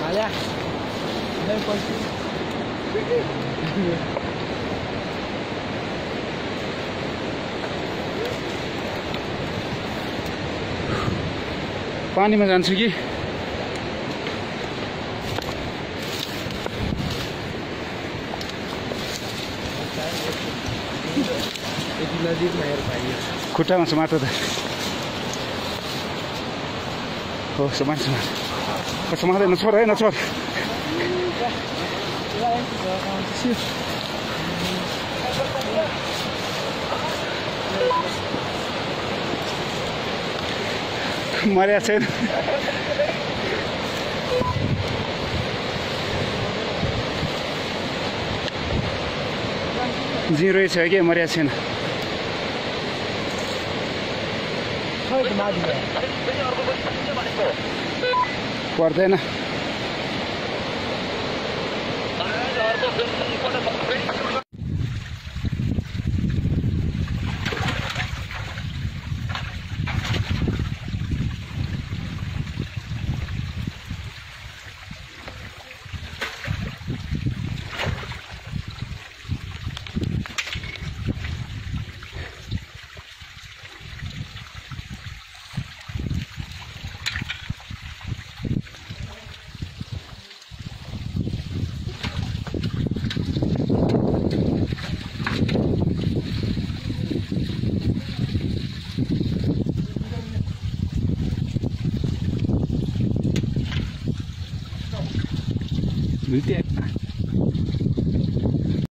Malia. Nem pode. पानीमा जान्छु कि खुट्टामा समात त हो समात हो समात नछोड है नछोड मर्या छैन जिरो छ कि मर्या छैन खै त माथि पर्दैन Nữ tiện